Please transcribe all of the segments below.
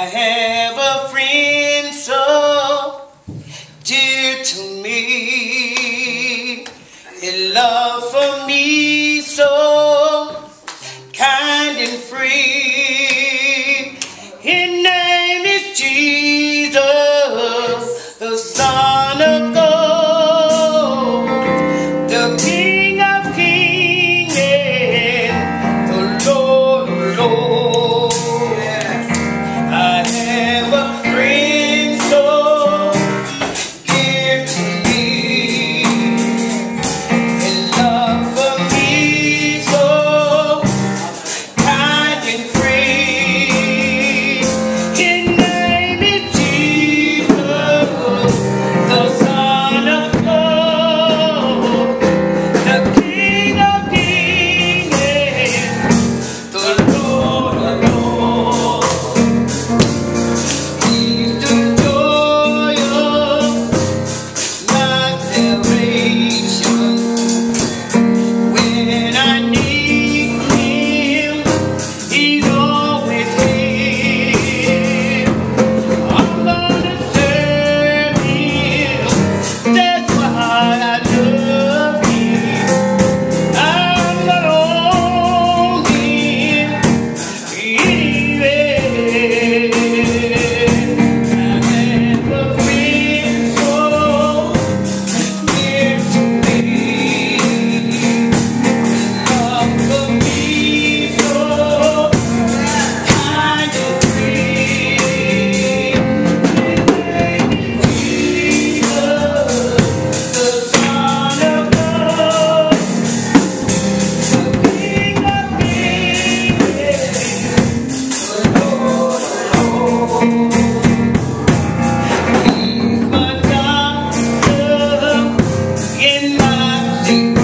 I you.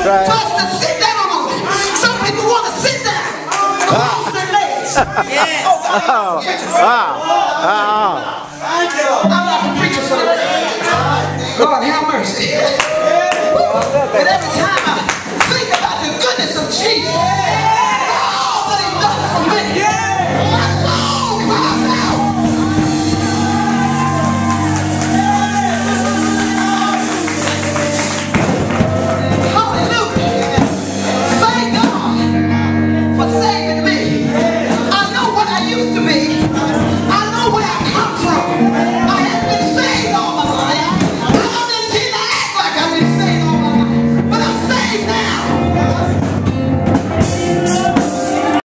That's right. To sit down on Him. Some people want to sit down. Cross their legs. Yes. Oh, God. Wow. Wow. I'm not the preacher for the Lord have mercy. But every time